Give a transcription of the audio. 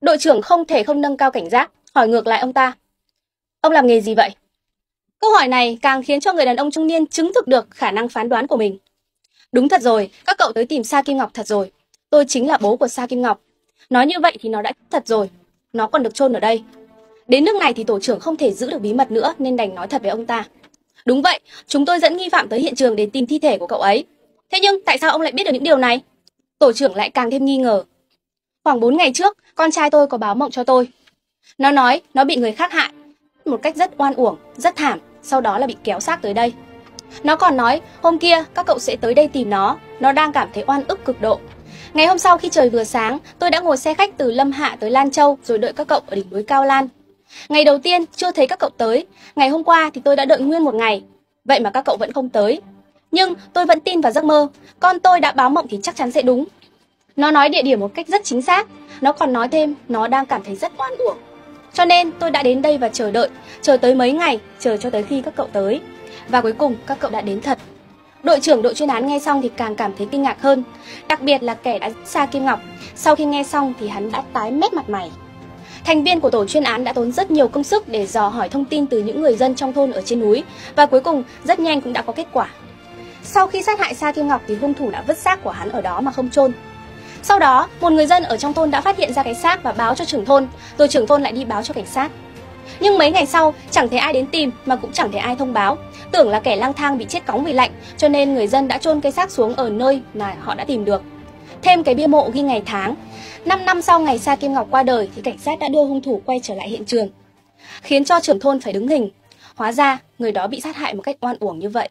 Đội trưởng không thể không nâng cao cảnh giác, hỏi ngược lại ông ta. Ông làm nghề gì vậy? Câu hỏi này càng khiến cho người đàn ông trung niên chứng thực được khả năng phán đoán của mình. Đúng thật rồi, các cậu tới tìm Sa Kim Ngọc thật rồi. Tôi chính là bố của Sa Kim Ngọc. Nói như vậy thì nó đã thật rồi. Nó còn được chôn ở đây. Đến nước này thì tổ trưởng không thể giữ được bí mật nữa nên đành nói thật với ông ta. Đúng vậy, chúng tôi dẫn nghi phạm tới hiện trường để tìm thi thể của cậu ấy. Thế nhưng tại sao ông lại biết được những điều này? Tổ trưởng lại càng thêm nghi ngờ. Khoảng 4 ngày trước, con trai tôi có báo mộng cho tôi. Nó nói nó bị người khác hại, một cách rất oan uổng, rất thảm, sau đó là bị kéo xác tới đây. Nó còn nói hôm kia các cậu sẽ tới đây tìm nó, nó đang cảm thấy oan ức cực độ. Ngày hôm sau khi trời vừa sáng, tôi đã ngồi xe khách từ Lâm Hạ tới Lan Châu rồi đợi các cậu ở đỉnh núi Cao Lan. Ngày đầu tiên chưa thấy các cậu tới, ngày hôm qua thì tôi đã đợi nguyên một ngày. Vậy mà các cậu vẫn không tới. Nhưng tôi vẫn tin vào giấc mơ, con tôi đã báo mộng thì chắc chắn sẽ đúng. Nó nói địa điểm một cách rất chính xác, nó còn nói thêm nó đang cảm thấy rất oan uổng. Cho nên tôi đã đến đây và chờ đợi, chờ tới mấy ngày, chờ cho tới khi các cậu tới. Và cuối cùng các cậu đã đến thật. Đội trưởng đội chuyên án nghe xong thì càng cảm thấy kinh ngạc hơn, đặc biệt là kẻ đã xa Kim Ngọc. Sau khi nghe xong thì hắn đã tái mét mặt mày. Thành viên của tổ chuyên án đã tốn rất nhiều công sức để dò hỏi thông tin từ những người dân trong thôn ở trên núi và cuối cùng rất nhanh cũng đã có kết quả. Sau khi sát hại Sa Kim Ngọc thì hung thủ đã vứt xác của hắn ở đó mà không chôn. Sau đó, một người dân ở trong thôn đã phát hiện ra cái xác và báo cho trưởng thôn, rồi trưởng thôn lại đi báo cho cảnh sát. Nhưng mấy ngày sau, chẳng thấy ai đến tìm mà cũng chẳng thấy ai thông báo. Tưởng là kẻ lang thang bị chết cóng vì lạnh, cho nên người dân đã chôn cái xác xuống ở nơi mà họ đã tìm được. Thêm cái bia mộ ghi ngày tháng. 5 năm sau ngày Sa Kim Ngọc qua đời thì cảnh sát đã đưa hung thủ quay trở lại hiện trường, khiến cho trưởng thôn phải đứng hình. Hóa ra, người đó bị sát hại một cách oan uổng như vậy.